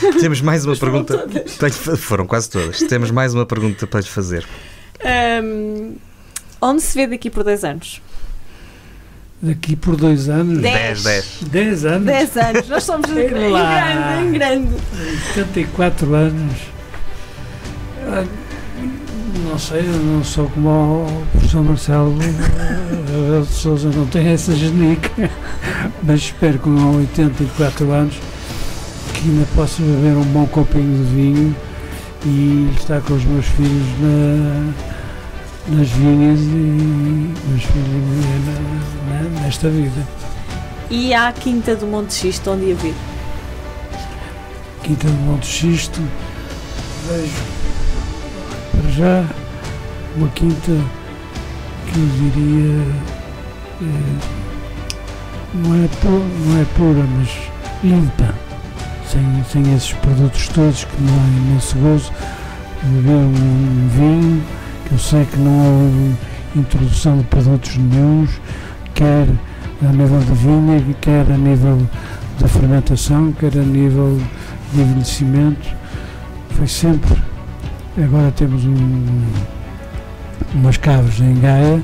Temos mais uma pergunta. fa- Foram quase todas. Temos mais uma pergunta para lhe fazer. Ahm, onde se vê daqui por 10 anos? Daqui por dois anos, Dez. 10, 10. 10 anos, 10 anos. Nós somos em grande, em grande. 74 anos. Ah, Não sei, eu não sou como o professor Marcelo eh, de Souza, não tem essa genica, mas espero que com 84 anos que ainda possa beber um bom copinho de vinho e estar com os meus filhos na- nas vinhas e meus filhos na- na- nesta vida. E à Quinta do Monte Xisto, onde ia vir? Quinta do Monte Xisto, vejo para já uma quinta que eu diria eh, não, é pu- não é pura, mas limpa, sem, sem esses produtos todos que não há imenso gozo. Beber um vinho que eu sei que não há introdução de produtos nenhums, quer a nível de vinha, quer a nível da fermentação, quer a nível de envelhecimento. Foi sempre. Agora temos um, umas caves em Gaia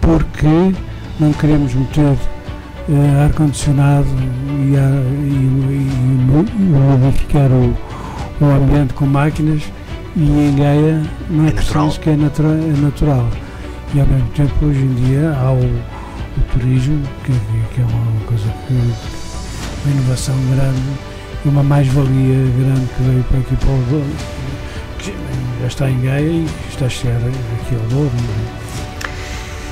porque não queremos meter eh, ar-condicionado e, ar- e modificar o, o ambiente com máquinas e em Gaia não é, É natural. que é, natura- é natural. E ao mesmo tempo hoje em dia há o, o turismo, que, que é uma coisa que uma inovação grande e uma mais-valia grande que veio para aqui para o Douro, que já está em Gaia e está a chegar aqui ao Douro.